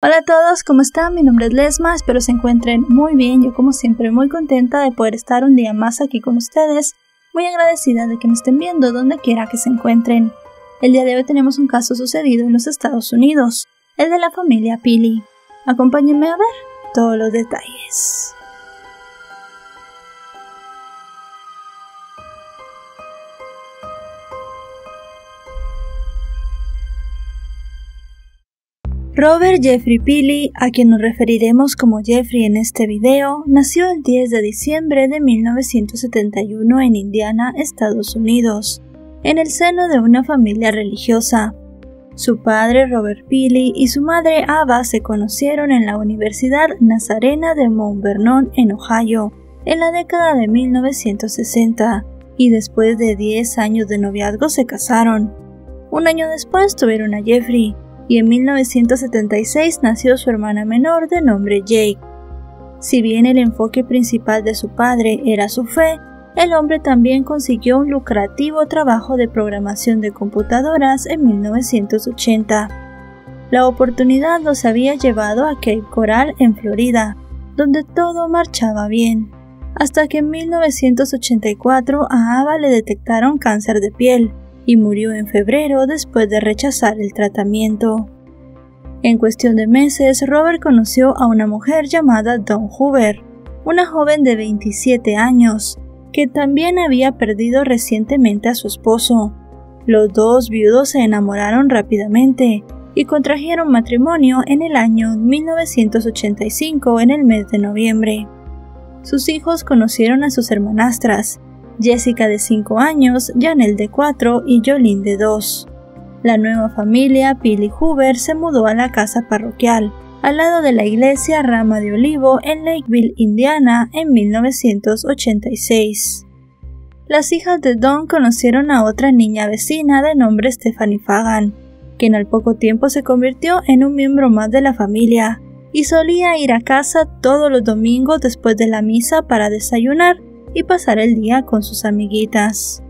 Hola a todos, ¿cómo están? Mi nombre es Lesma, espero se encuentren muy bien. Yo como siempre muy contenta de poder estar un día más aquí con ustedes. Muy agradecida de que me estén viendo donde quiera que se encuentren. El día de hoy tenemos un caso sucedido en los Estados Unidos, el de la familia Pili. Acompáñenme a ver todos los detalles. Robert Jeffrey Pili, a quien nos referiremos como Jeffrey en este video, nació el 10 de diciembre de 1971 en Indiana, Estados Unidos, en el seno de una familia religiosa. Su padre Robert Pili y su madre Ava se conocieron en la Universidad Nazarena de Mount Vernon en Ohio en la década de 1960 y después de 10 años de noviazgo se casaron. Un año después tuvieron a Jeffrey, y en 1976 nació su hermana menor de nombre Jake. Si bien el enfoque principal de su padre era su fe, el hombre también consiguió un lucrativo trabajo de programación de computadoras en 1980. La oportunidad los había llevado a Cape Coral en Florida, donde todo marchaba bien, hasta que en 1984 a Ava le detectaron cáncer de piel, y murió en febrero después de rechazar el tratamiento. En cuestión de meses, Robert conoció a una mujer llamada Dawn Hoover, una joven de 27 años, que también había perdido recientemente a su esposo. Los dos viudos se enamoraron rápidamente y contrajeron matrimonio en el año 1985 en el mes de noviembre. Sus hijos conocieron a sus hermanastras Jessica de 5 años, Janelle de 4 y Jolene de 2. La nueva familia Billy Hoover se mudó a la casa parroquial, al lado de la iglesia Rama de Olivo en Lakeville, Indiana, en 1986. Las hijas de Don conocieron a otra niña vecina de nombre Stephanie Fagan, quien al poco tiempo se convirtió en un miembro más de la familia y solía ir a casa todos los domingos después de la misa para desayunar y pasar el día con sus amiguitas.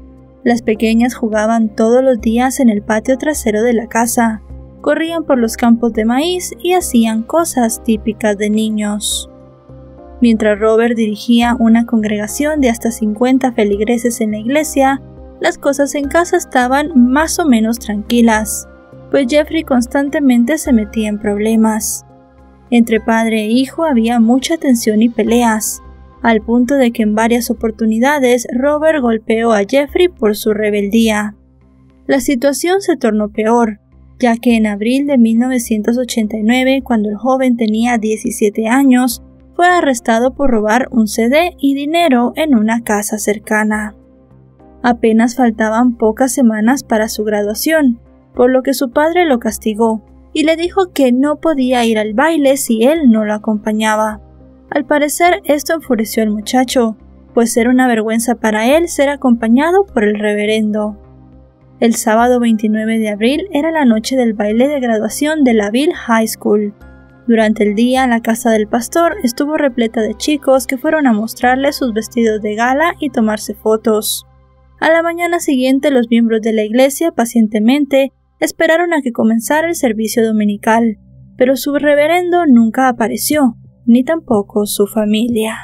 Las pequeñas jugaban todos los días en el patio trasero de la casa, corrían por los campos de maíz y hacían cosas típicas de niños. Mientras Robert dirigía una congregación de hasta 50 feligreses en la iglesia, las cosas en casa estaban más o menos tranquilas, pues Jeffrey constantemente se metía en problemas. Entre padre e hijo había mucha tensión y peleas, al punto de que en varias oportunidades Robert golpeó a Jeffrey por su rebeldía. La situación se tornó peor, ya que en abril de 1989, cuando el joven tenía 17 años, fue arrestado por robar un CD y dinero en una casa cercana. Apenas faltaban pocas semanas para su graduación, por lo que su padre lo castigó y le dijo que no podía ir al baile si él no lo acompañaba. Al parecer esto enfureció al muchacho, pues era una vergüenza para él ser acompañado por el reverendo. El sábado 29 de abril era la noche del baile de graduación de la Ville High School. Durante el día la casa del pastor estuvo repleta de chicos que fueron a mostrarle sus vestidos de gala y tomarse fotos. A la mañana siguiente los miembros de la iglesia pacientemente esperaron a que comenzara el servicio dominical, pero su reverendo nunca apareció, ni tampoco su familia.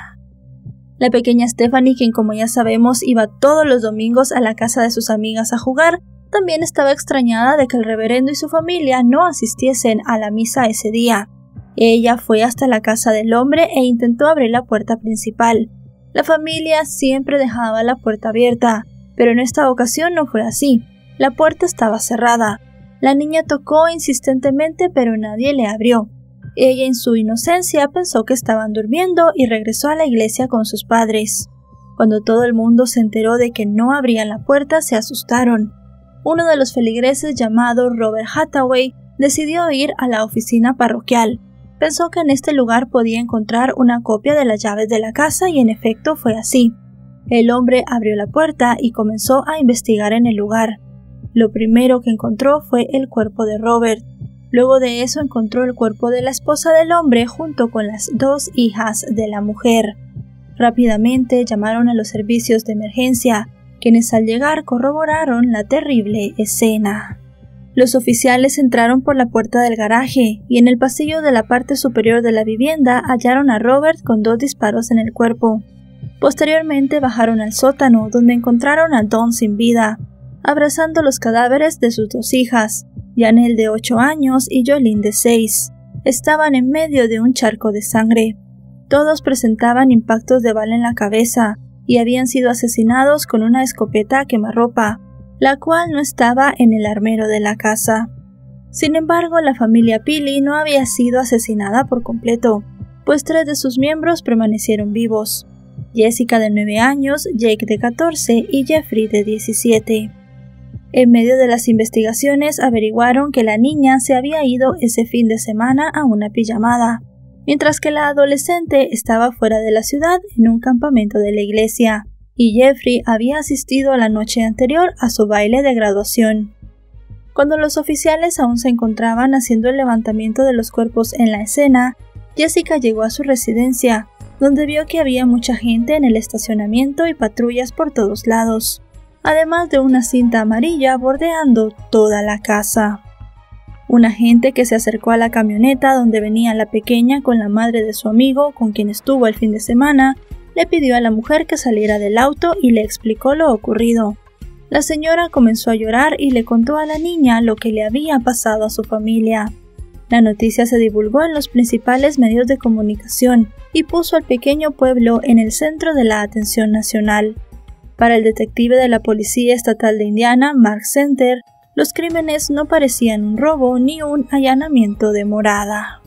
La pequeña Stephanie, quien como ya sabemos iba todos los domingos a la casa de sus amigas a jugar, también estaba extrañada de que el reverendo y su familia no asistiesen a la misa ese día. Ella fue hasta la casa del hombre e intentó abrir la puerta principal. La familia siempre dejaba la puerta abierta, pero en esta ocasión no fue así. La puerta estaba cerrada. La niña tocó insistentemente, pero nadie le abrió. Ella en su inocencia pensó que estaban durmiendo y regresó a la iglesia con sus padres. Cuando todo el mundo se enteró de que no abrían la puerta, se asustaron. Uno de los feligreses llamado Robert Hathaway decidió ir a la oficina parroquial. Pensó que en este lugar podía encontrar una copia de las llaves de la casa y en efecto fue así. El hombre abrió la puerta y comenzó a investigar en el lugar. Lo primero que encontró fue el cuerpo de Robert. Luego de eso encontró el cuerpo de la esposa del hombre junto con las dos hijas de la mujer. Rápidamente llamaron a los servicios de emergencia, quienes al llegar corroboraron la terrible escena. Los oficiales entraron por la puerta del garaje y en el pasillo de la parte superior de la vivienda hallaron a Robert con dos disparos en el cuerpo. Posteriormente bajaron al sótano donde encontraron a Don sin vida, abrazando los cadáveres de sus dos hijas, Janelle de 8 años y Jolene de 6. Estaban en medio de un charco de sangre. Todos presentaban impactos de bala en la cabeza y habían sido asesinados con una escopeta a quemarropa, la cual no estaba en el armero de la casa. Sin embargo, la familia Pili no había sido asesinada por completo, pues tres de sus miembros permanecieron vivos. Jessica de 9 años, Jake de 14 y Jeffrey de 17. En medio de las investigaciones averiguaron que la niña se había ido ese fin de semana a una pijamada, mientras que la adolescente estaba fuera de la ciudad en un campamento de la iglesia, y Jeffrey había asistido la noche anterior a su baile de graduación. Cuando los oficiales aún se encontraban haciendo el levantamiento de los cuerpos en la escena, Jessica llegó a su residencia, donde vio que había mucha gente en el estacionamiento y patrullas por todos lados además de una cinta amarilla bordeando toda la casa. Un agente que se acercó a la camioneta donde venía la pequeña con la madre de su amigo con quien estuvo el fin de semana, le pidió a la mujer que saliera del auto y le explicó lo ocurrido. La señora comenzó a llorar y le contó a la niña lo que le había pasado a su familia. La noticia se divulgó en los principales medios de comunicación y puso al pequeño pueblo en el centro de la atención nacional. Para el detective de la Policía Estatal de Indiana, Mark Center, los crímenes no parecían un robo ni un allanamiento de morada.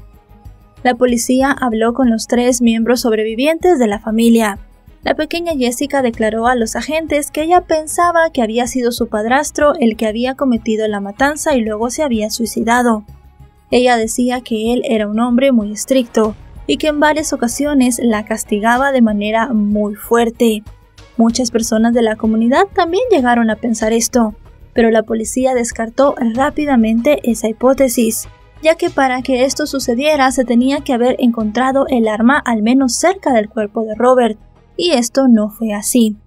La policía habló con los tres miembros sobrevivientes de la familia. La pequeña Jessica declaró a los agentes que ella pensaba que había sido su padrastro el que había cometido la matanza y luego se había suicidado. Ella decía que él era un hombre muy estricto y que en varias ocasiones la castigaba de manera muy fuerte. Muchas personas de la comunidad también llegaron a pensar esto, pero la policía descartó rápidamente esa hipótesis, ya que para que esto sucediera se tenía que haber encontrado el arma al menos cerca del cuerpo de Robert, y esto no fue así.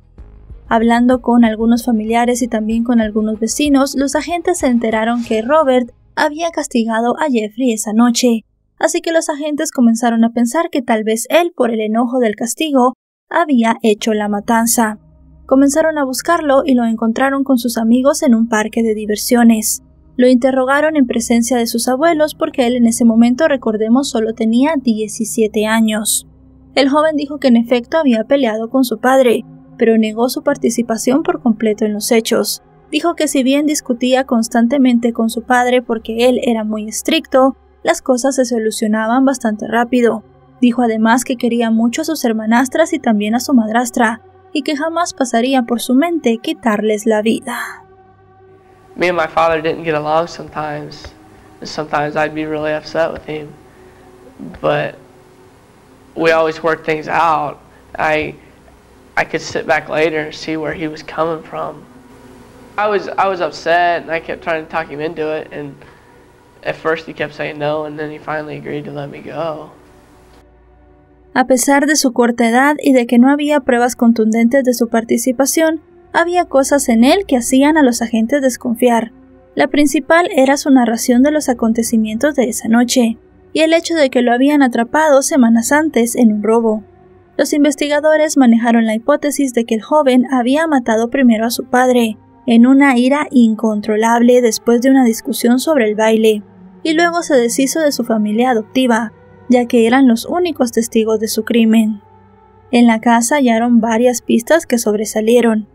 Hablando con algunos familiares y también con algunos vecinos, los agentes se enteraron que Robert había castigado a Jeffrey esa noche, así que los agentes comenzaron a pensar que tal vez él, por el enojo del castigo, había hecho la matanza. Comenzaron a buscarlo y lo encontraron con sus amigos en un parque de diversiones. Lo interrogaron en presencia de sus abuelos porque él en ese momento, recordemos, solo tenía 17 años. El joven dijo que en efecto había peleado con su padre, pero negó su participación por completo en los hechos. Dijo que si bien discutía constantemente con su padre porque él era muy estricto, las cosas se solucionaban bastante rápido. Dijo además que quería mucho a sus hermanastras y también a su madrastra, y que jamás pasaría por su mente quitarles la vida. Me and my father didn't get along sometimes. And sometimes I'd be really upset with him. But we always worked things out. I I could sit back later and see where he was coming from. I was I was upset and I kept trying to talk him into it and at first he kept saying no and then he finally agreed to let me go. A pesar de su corta edad y de que no había pruebas contundentes de su participación, había cosas en él que hacían a los agentes desconfiar. La principal era su narración de los acontecimientos de esa noche, y el hecho de que lo habían atrapado semanas antes en un robo. Los investigadores manejaron la hipótesis de que el joven había matado primero a su padre, en una ira incontrolable después de una discusión sobre el baile, y luego se deshizo de su familia adoptiva, ya que eran los únicos testigos de su crimen. En la casa hallaron varias pistas que sobresalieron.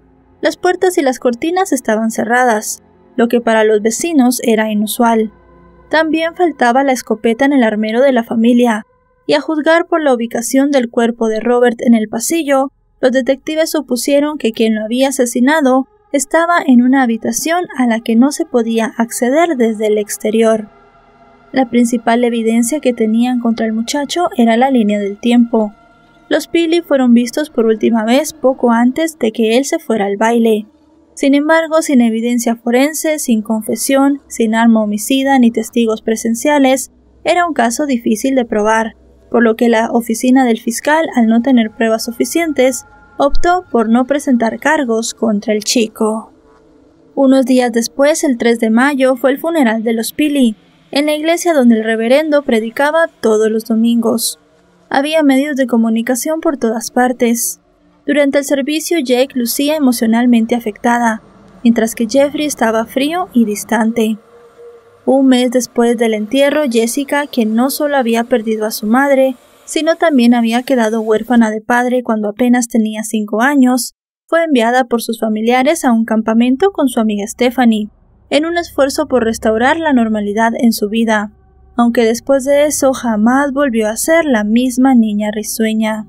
Las puertas y las cortinas estaban cerradas, lo que para los vecinos era inusual. También faltaba la escopeta en el armero de la familia, y a juzgar por la ubicación del cuerpo de Robert en el pasillo, los detectives supusieron que quien lo había asesinado estaba en una habitación a la que no se podía acceder desde el exterior. La principal evidencia que tenían contra el muchacho era la línea del tiempo. Los Pili fueron vistos por última vez poco antes de que él se fuera al baile. Sin embargo, sin evidencia forense, sin confesión, sin arma homicida ni testigos presenciales, era un caso difícil de probar, por lo que la oficina del fiscal, al no tener pruebas suficientes, optó por no presentar cargos contra el chico. Unos días después, el 3 de mayo, fue el funeral de los Pili, en la iglesia donde el reverendo predicaba todos los domingos. Había medios de comunicación por todas partes. Durante el servicio Jake lucía emocionalmente afectada, mientras que Jeffrey estaba frío y distante. Un mes después del entierro, Jessica, quien no solo había perdido a su madre, sino también había quedado huérfana de padre cuando apenas tenía cinco años, fue enviada por sus familiares a un campamento con su amiga Stephanie, en un esfuerzo por restaurar la normalidad en su vida aunque después de eso jamás volvió a ser la misma niña risueña.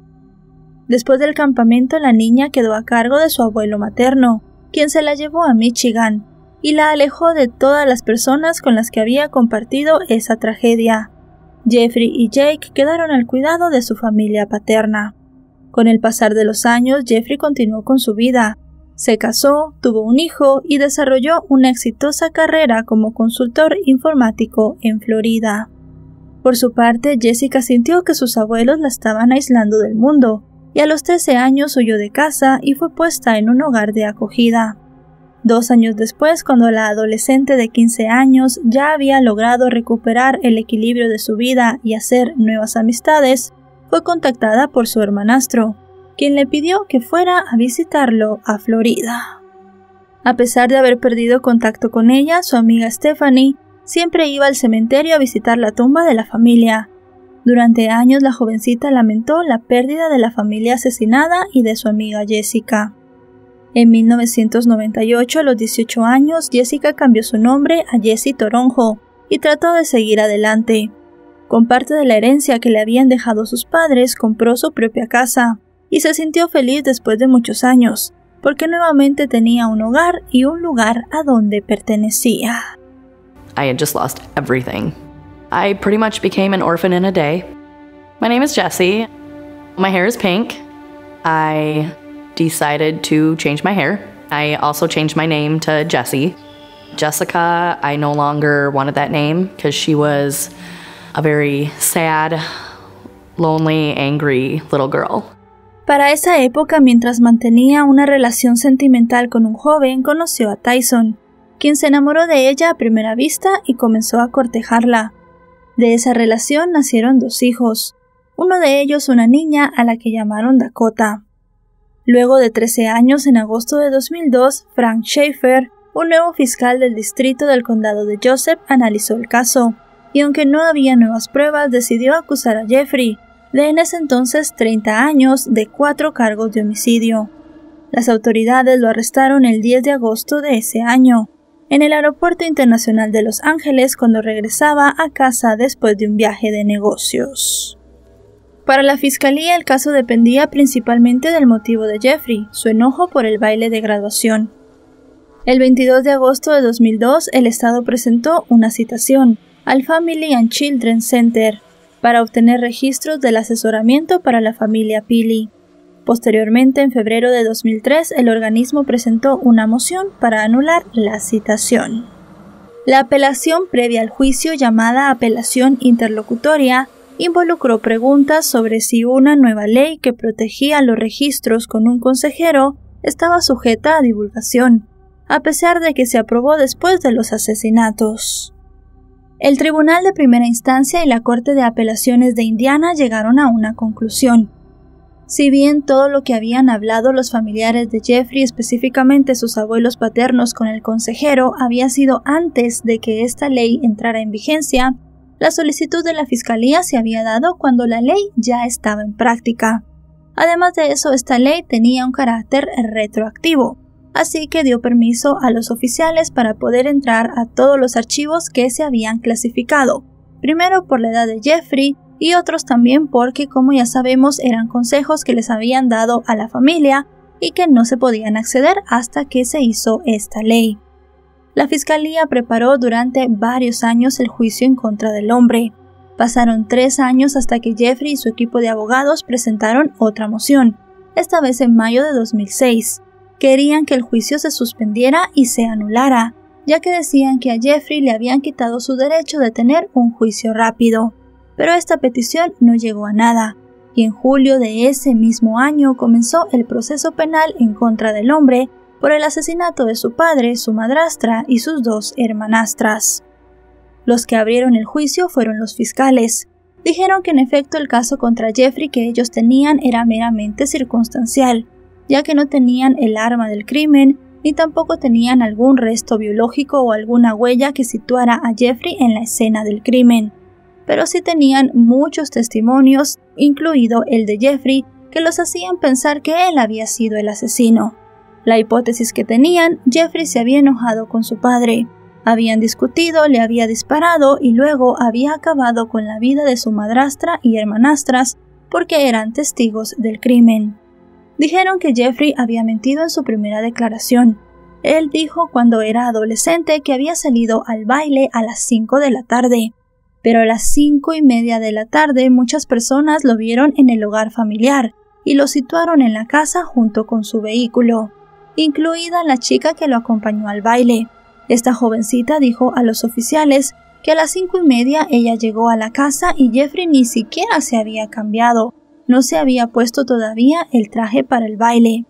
Después del campamento la niña quedó a cargo de su abuelo materno, quien se la llevó a Michigan, y la alejó de todas las personas con las que había compartido esa tragedia. Jeffrey y Jake quedaron al cuidado de su familia paterna. Con el pasar de los años, Jeffrey continuó con su vida, se casó, tuvo un hijo y desarrolló una exitosa carrera como consultor informático en Florida. Por su parte, Jessica sintió que sus abuelos la estaban aislando del mundo, y a los 13 años huyó de casa y fue puesta en un hogar de acogida. Dos años después, cuando la adolescente de 15 años ya había logrado recuperar el equilibrio de su vida y hacer nuevas amistades, fue contactada por su hermanastro, quien le pidió que fuera a visitarlo a Florida. A pesar de haber perdido contacto con ella, su amiga Stephanie siempre iba al cementerio a visitar la tumba de la familia. Durante años la jovencita lamentó la pérdida de la familia asesinada y de su amiga Jessica. En 1998, a los 18 años, Jessica cambió su nombre a Jessie Toronjo y trató de seguir adelante. Con parte de la herencia que le habían dejado sus padres, compró su propia casa y se sintió feliz después de muchos años, porque nuevamente tenía un hogar y un lugar a donde pertenecía. I had just lost everything. I pretty much became an orphan in a day. My name is Jessie. My hair is pink. I decided to change my hair. I also changed my name to Jessie. Jessica, I no longer wanted that name because she was a very sad, lonely, angry little girl. Para esa época, mientras mantenía una relación sentimental con un joven, conoció a Tyson, quien se enamoró de ella a primera vista y comenzó a cortejarla. De esa relación nacieron dos hijos, uno de ellos una niña a la que llamaron Dakota. Luego de 13 años, en agosto de 2002, Frank Schaefer, un nuevo fiscal del distrito del condado de Joseph, analizó el caso, y aunque no había nuevas pruebas, decidió acusar a Jeffrey, de en ese entonces 30 años de cuatro cargos de homicidio. Las autoridades lo arrestaron el 10 de agosto de ese año, en el Aeropuerto Internacional de Los Ángeles cuando regresaba a casa después de un viaje de negocios. Para la fiscalía el caso dependía principalmente del motivo de Jeffrey, su enojo por el baile de graduación. El 22 de agosto de 2002 el Estado presentó una citación al Family and Children Center para obtener registros del asesoramiento para la familia Pili. Posteriormente, en febrero de 2003, el organismo presentó una moción para anular la citación. La apelación previa al juicio, llamada apelación interlocutoria, involucró preguntas sobre si una nueva ley que protegía los registros con un consejero estaba sujeta a divulgación, a pesar de que se aprobó después de los asesinatos. El Tribunal de Primera Instancia y la Corte de Apelaciones de Indiana llegaron a una conclusión. Si bien todo lo que habían hablado los familiares de Jeffrey, específicamente sus abuelos paternos con el consejero, había sido antes de que esta ley entrara en vigencia, la solicitud de la Fiscalía se había dado cuando la ley ya estaba en práctica. Además de eso, esta ley tenía un carácter retroactivo, así que dio permiso a los oficiales para poder entrar a todos los archivos que se habían clasificado, primero por la edad de Jeffrey y otros también porque, como ya sabemos, eran consejos que les habían dado a la familia y que no se podían acceder hasta que se hizo esta ley. La Fiscalía preparó durante varios años el juicio en contra del hombre. Pasaron tres años hasta que Jeffrey y su equipo de abogados presentaron otra moción, esta vez en mayo de 2006 querían que el juicio se suspendiera y se anulara, ya que decían que a Jeffrey le habían quitado su derecho de tener un juicio rápido. Pero esta petición no llegó a nada, y en julio de ese mismo año comenzó el proceso penal en contra del hombre, por el asesinato de su padre, su madrastra y sus dos hermanastras. Los que abrieron el juicio fueron los fiscales. Dijeron que en efecto el caso contra Jeffrey que ellos tenían era meramente circunstancial, ya que no tenían el arma del crimen ni tampoco tenían algún resto biológico o alguna huella que situara a Jeffrey en la escena del crimen. Pero sí tenían muchos testimonios, incluido el de Jeffrey, que los hacían pensar que él había sido el asesino. La hipótesis que tenían, Jeffrey se había enojado con su padre. Habían discutido, le había disparado y luego había acabado con la vida de su madrastra y hermanastras porque eran testigos del crimen. Dijeron que Jeffrey había mentido en su primera declaración. Él dijo cuando era adolescente que había salido al baile a las 5 de la tarde, pero a las cinco y media de la tarde muchas personas lo vieron en el hogar familiar y lo situaron en la casa junto con su vehículo, incluida la chica que lo acompañó al baile. Esta jovencita dijo a los oficiales que a las cinco y media ella llegó a la casa y Jeffrey ni siquiera se había cambiado, no se había puesto todavía el traje para el baile.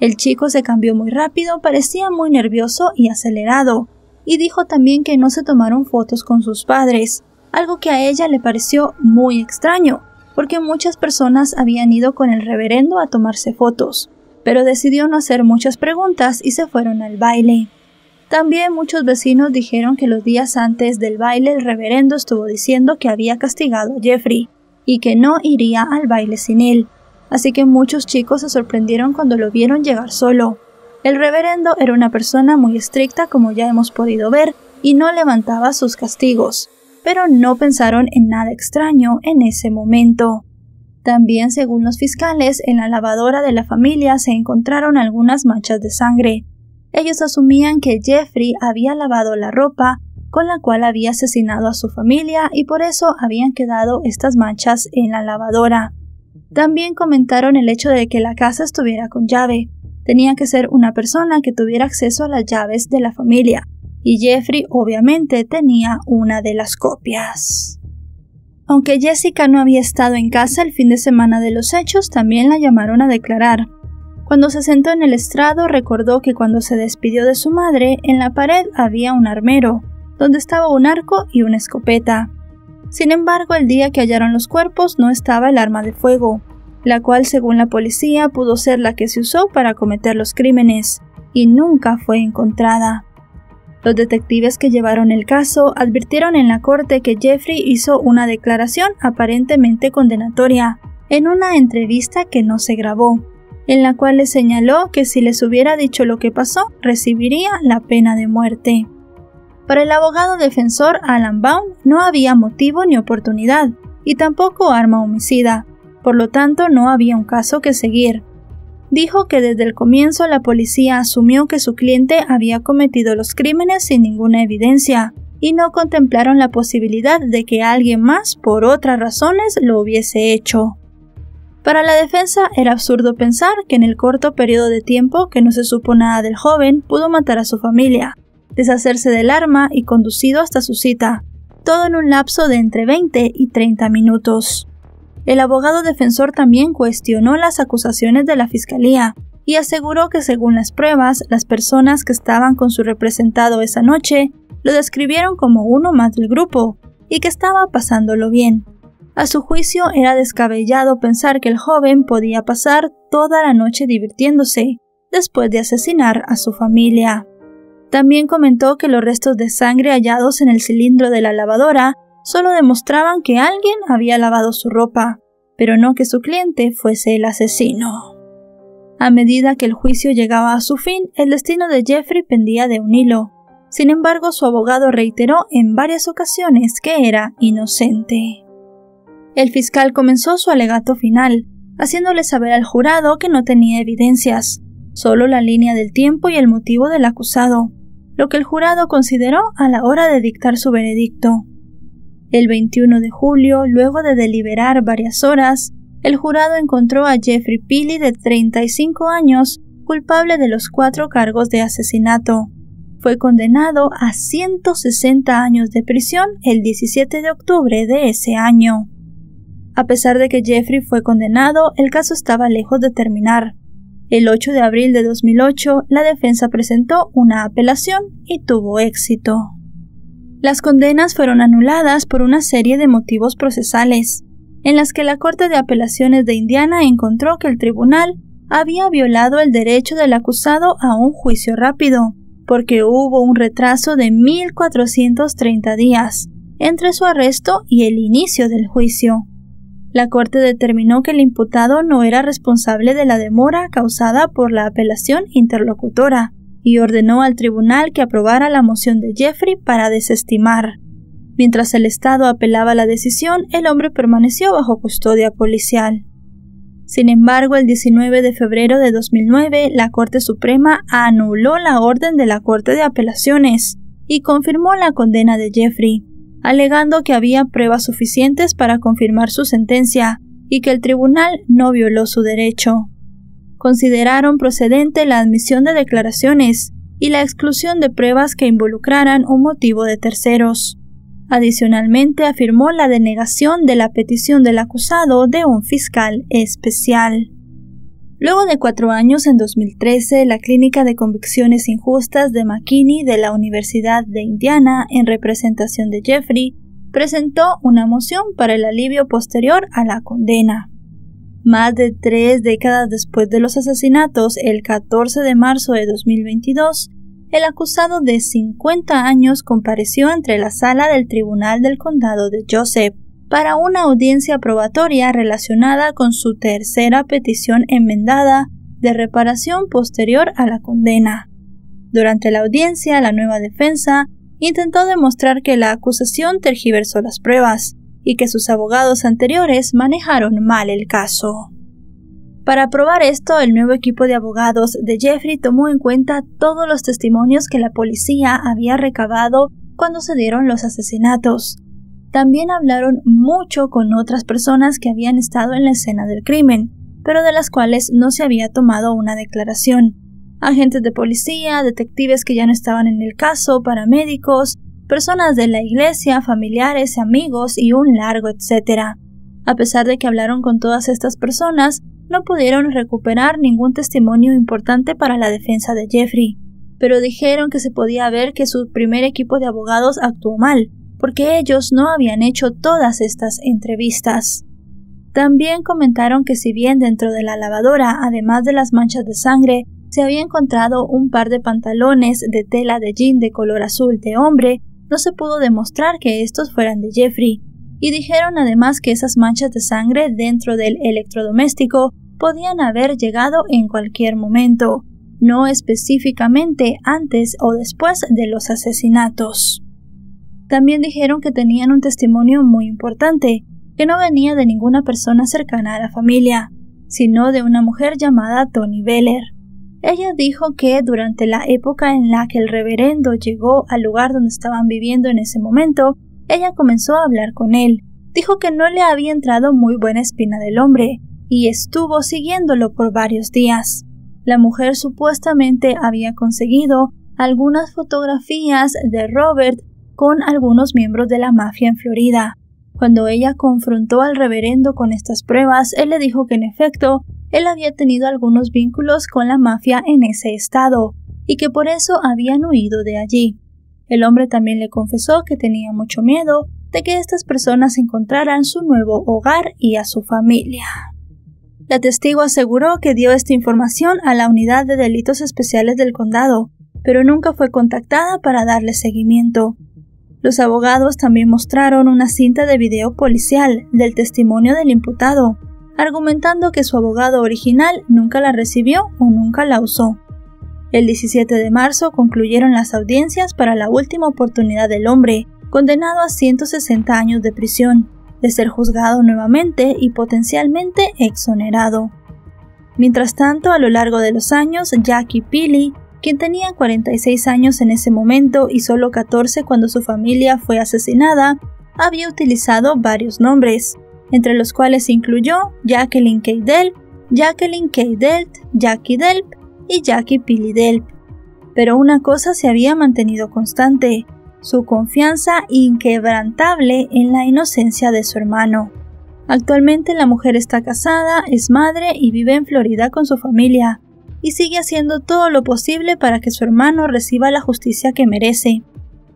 El chico se cambió muy rápido, parecía muy nervioso y acelerado, y dijo también que no se tomaron fotos con sus padres, algo que a ella le pareció muy extraño, porque muchas personas habían ido con el reverendo a tomarse fotos, pero decidió no hacer muchas preguntas y se fueron al baile. También muchos vecinos dijeron que los días antes del baile el reverendo estuvo diciendo que había castigado a Jeffrey, y que no iría al baile sin él, así que muchos chicos se sorprendieron cuando lo vieron llegar solo. El reverendo era una persona muy estricta como ya hemos podido ver, y no levantaba sus castigos, pero no pensaron en nada extraño en ese momento. También, según los fiscales, en la lavadora de la familia se encontraron algunas manchas de sangre. Ellos asumían que Jeffrey había lavado la ropa con la cual había asesinado a su familia y por eso habían quedado estas manchas en la lavadora. También comentaron el hecho de que la casa estuviera con llave. Tenía que ser una persona que tuviera acceso a las llaves de la familia, y Jeffrey obviamente tenía una de las copias. Aunque Jessica no había estado en casa el fin de semana de los hechos, también la llamaron a declarar. Cuando se sentó en el estrado recordó que cuando se despidió de su madre, en la pared había un armero, donde estaba un arco y una escopeta. Sin embargo, el día que hallaron los cuerpos no estaba el arma de fuego, la cual según la policía pudo ser la que se usó para cometer los crímenes, y nunca fue encontrada. Los detectives que llevaron el caso advirtieron en la corte que Jeffrey hizo una declaración aparentemente condenatoria en una entrevista que no se grabó, en la cual le señaló que si les hubiera dicho lo que pasó, recibiría la pena de muerte. Para el abogado defensor Alan Baum no había motivo ni oportunidad, y tampoco arma homicida, por lo tanto no había un caso que seguir. Dijo que desde el comienzo la policía asumió que su cliente había cometido los crímenes sin ninguna evidencia, y no contemplaron la posibilidad de que alguien más, por otras razones, lo hubiese hecho. Para la defensa era absurdo pensar que en el corto periodo de tiempo que no se supo nada del joven pudo matar a su familia, deshacerse del arma y conducido hasta su cita, todo en un lapso de entre 20 y 30 minutos. El abogado defensor también cuestionó las acusaciones de la Fiscalía y aseguró que según las pruebas, las personas que estaban con su representado esa noche lo describieron como uno más del grupo y que estaba pasándolo bien. A su juicio era descabellado pensar que el joven podía pasar toda la noche divirtiéndose después de asesinar a su familia. También comentó que los restos de sangre hallados en el cilindro de la lavadora solo demostraban que alguien había lavado su ropa, pero no que su cliente fuese el asesino. A medida que el juicio llegaba a su fin, el destino de Jeffrey pendía de un hilo. Sin embargo, su abogado reiteró en varias ocasiones que era inocente. El fiscal comenzó su alegato final, haciéndole saber al jurado que no tenía evidencias, solo la línea del tiempo y el motivo del acusado, lo que el jurado consideró a la hora de dictar su veredicto. El 21 de julio, luego de deliberar varias horas, el jurado encontró a Jeffrey Pili de 35 años culpable de los cuatro cargos de asesinato. Fue condenado a 160 años de prisión el 17 de octubre de ese año. A pesar de que Jeffrey fue condenado, el caso estaba lejos de terminar. El 8 de abril de 2008, la defensa presentó una apelación y tuvo éxito. Las condenas fueron anuladas por una serie de motivos procesales, en las que la Corte de Apelaciones de Indiana encontró que el tribunal había violado el derecho del acusado a un juicio rápido, porque hubo un retraso de 1.430 días entre su arresto y el inicio del juicio. La Corte determinó que el imputado no era responsable de la demora causada por la apelación interlocutora y ordenó al tribunal que aprobara la moción de Jeffrey para desestimar. Mientras el Estado apelaba la decisión, el hombre permaneció bajo custodia policial. Sin embargo, el 19 de febrero de 2009, la Corte Suprema anuló la orden de la Corte de Apelaciones y confirmó la condena de Jeffrey alegando que había pruebas suficientes para confirmar su sentencia y que el tribunal no violó su derecho. Consideraron procedente la admisión de declaraciones y la exclusión de pruebas que involucraran un motivo de terceros. Adicionalmente afirmó la denegación de la petición del acusado de un fiscal especial. Luego de cuatro años, en 2013, la Clínica de Convicciones Injustas de McKinney de la Universidad de Indiana, en representación de Jeffrey, presentó una moción para el alivio posterior a la condena. Más de tres décadas después de los asesinatos, el 14 de marzo de 2022, el acusado de 50 años compareció entre la sala del Tribunal del Condado de Joseph para una audiencia probatoria relacionada con su tercera petición enmendada de reparación posterior a la condena. Durante la audiencia, la nueva defensa intentó demostrar que la acusación tergiversó las pruebas y que sus abogados anteriores manejaron mal el caso. Para probar esto, el nuevo equipo de abogados de Jeffrey tomó en cuenta todos los testimonios que la policía había recabado cuando se dieron los asesinatos, también hablaron mucho con otras personas que habían estado en la escena del crimen, pero de las cuales no se había tomado una declaración. Agentes de policía, detectives que ya no estaban en el caso, paramédicos, personas de la iglesia, familiares, amigos y un largo etcétera. A pesar de que hablaron con todas estas personas, no pudieron recuperar ningún testimonio importante para la defensa de Jeffrey, pero dijeron que se podía ver que su primer equipo de abogados actuó mal, porque ellos no habían hecho todas estas entrevistas. También comentaron que si bien dentro de la lavadora, además de las manchas de sangre, se había encontrado un par de pantalones de tela de jean de color azul de hombre, no se pudo demostrar que estos fueran de Jeffrey, y dijeron además que esas manchas de sangre dentro del electrodoméstico podían haber llegado en cualquier momento, no específicamente antes o después de los asesinatos. También dijeron que tenían un testimonio muy importante, que no venía de ninguna persona cercana a la familia, sino de una mujer llamada Tony Beller. Ella dijo que durante la época en la que el reverendo llegó al lugar donde estaban viviendo en ese momento, ella comenzó a hablar con él. Dijo que no le había entrado muy buena espina del hombre, y estuvo siguiéndolo por varios días. La mujer supuestamente había conseguido algunas fotografías de Robert con algunos miembros de la mafia en Florida. Cuando ella confrontó al reverendo con estas pruebas, él le dijo que en efecto, él había tenido algunos vínculos con la mafia en ese estado, y que por eso habían huido de allí. El hombre también le confesó que tenía mucho miedo de que estas personas encontraran su nuevo hogar y a su familia. La testigo aseguró que dio esta información a la unidad de delitos especiales del condado, pero nunca fue contactada para darle seguimiento. Los abogados también mostraron una cinta de video policial del testimonio del imputado, argumentando que su abogado original nunca la recibió o nunca la usó. El 17 de marzo concluyeron las audiencias para la última oportunidad del hombre, condenado a 160 años de prisión, de ser juzgado nuevamente y potencialmente exonerado. Mientras tanto, a lo largo de los años, Jackie Pili quien tenía 46 años en ese momento y solo 14 cuando su familia fue asesinada, había utilizado varios nombres, entre los cuales incluyó Jacqueline K. Delp, Jacqueline K. Delt, Jackie Delp y Jackie Pili Delp. Pero una cosa se había mantenido constante, su confianza inquebrantable en la inocencia de su hermano. Actualmente la mujer está casada, es madre y vive en Florida con su familia, y sigue haciendo todo lo posible para que su hermano reciba la justicia que merece.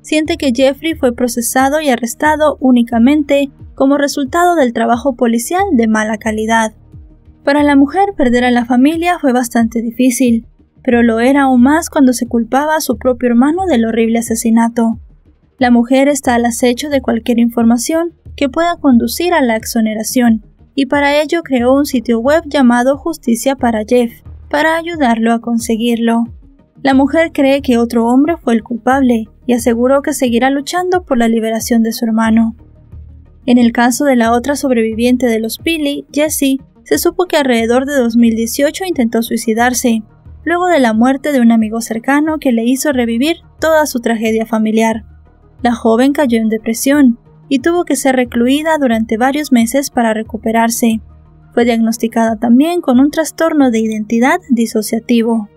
Siente que Jeffrey fue procesado y arrestado únicamente como resultado del trabajo policial de mala calidad. Para la mujer perder a la familia fue bastante difícil, pero lo era aún más cuando se culpaba a su propio hermano del horrible asesinato. La mujer está al acecho de cualquier información que pueda conducir a la exoneración, y para ello creó un sitio web llamado Justicia para Jeff, para ayudarlo a conseguirlo. La mujer cree que otro hombre fue el culpable y aseguró que seguirá luchando por la liberación de su hermano. En el caso de la otra sobreviviente de los Pili, Jessie, se supo que alrededor de 2018 intentó suicidarse, luego de la muerte de un amigo cercano que le hizo revivir toda su tragedia familiar. La joven cayó en depresión y tuvo que ser recluida durante varios meses para recuperarse. Fue diagnosticada también con un trastorno de identidad disociativo.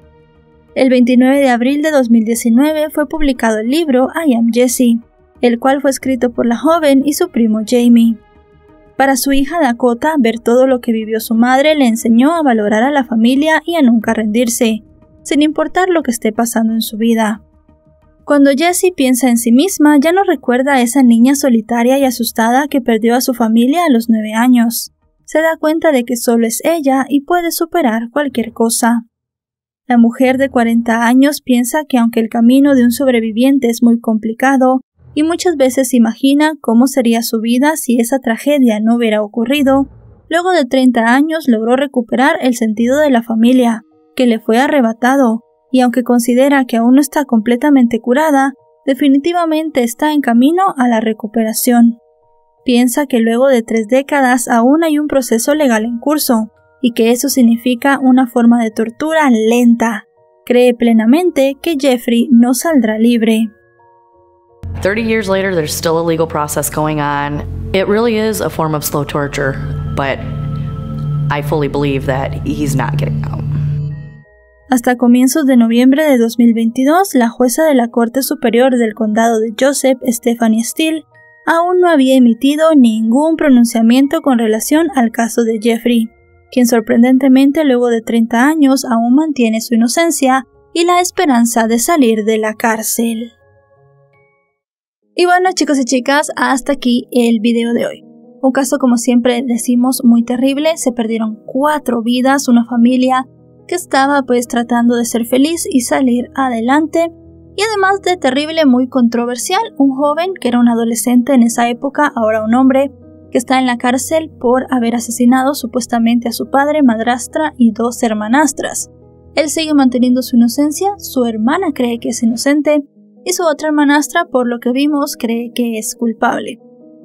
El 29 de abril de 2019 fue publicado el libro I Am Jessie, el cual fue escrito por la joven y su primo Jamie. Para su hija Dakota, ver todo lo que vivió su madre le enseñó a valorar a la familia y a nunca rendirse, sin importar lo que esté pasando en su vida. Cuando Jessie piensa en sí misma, ya no recuerda a esa niña solitaria y asustada que perdió a su familia a los nueve años. Se da cuenta de que solo es ella y puede superar cualquier cosa. La mujer de 40 años piensa que aunque el camino de un sobreviviente es muy complicado, y muchas veces imagina cómo sería su vida si esa tragedia no hubiera ocurrido, luego de 30 años logró recuperar el sentido de la familia, que le fue arrebatado, y aunque considera que aún no está completamente curada, definitivamente está en camino a la recuperación. Piensa que luego de tres décadas aún hay un proceso legal en curso, y que eso significa una forma de tortura lenta. Cree plenamente que Jeffrey no saldrá libre. 30 years later, there's still a legal process going on. It really is a form of slow torture, but I fully believe that he's not getting out. Hasta comienzos de noviembre de 2022, la jueza de la Corte Superior del Condado de Joseph, Stephanie Steele, aún no había emitido ningún pronunciamiento con relación al caso de Jeffrey, quien sorprendentemente luego de 30 años aún mantiene su inocencia y la esperanza de salir de la cárcel. Y bueno chicos y chicas, hasta aquí el video de hoy. Un caso como siempre decimos muy terrible, se perdieron cuatro vidas, una familia que estaba pues tratando de ser feliz y salir adelante. Y además de terrible, muy controversial, un joven que era un adolescente en esa época, ahora un hombre, que está en la cárcel por haber asesinado supuestamente a su padre, madrastra y dos hermanastras. Él sigue manteniendo su inocencia, su hermana cree que es inocente y su otra hermanastra, por lo que vimos, cree que es culpable.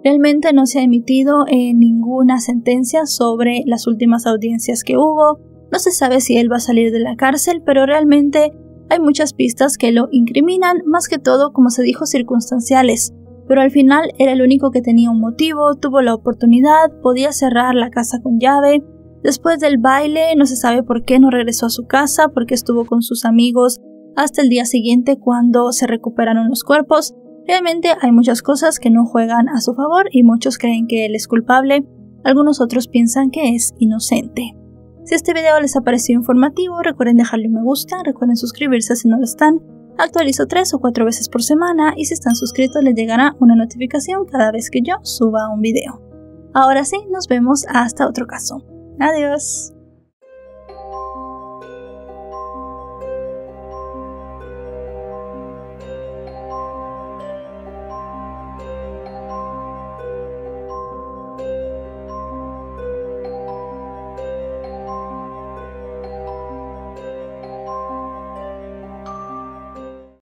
Realmente no se ha emitido eh, ninguna sentencia sobre las últimas audiencias que hubo, no se sabe si él va a salir de la cárcel, pero realmente hay muchas pistas que lo incriminan, más que todo, como se dijo, circunstanciales. Pero al final era el único que tenía un motivo, tuvo la oportunidad, podía cerrar la casa con llave. Después del baile no se sabe por qué no regresó a su casa, porque estuvo con sus amigos hasta el día siguiente cuando se recuperaron los cuerpos. Realmente hay muchas cosas que no juegan a su favor y muchos creen que él es culpable, algunos otros piensan que es inocente. Si este video les ha parecido informativo, recuerden dejarle un me gusta, recuerden suscribirse si no lo están. Actualizo 3 o 4 veces por semana y si están suscritos les llegará una notificación cada vez que yo suba un video. Ahora sí, nos vemos hasta otro caso. Adiós.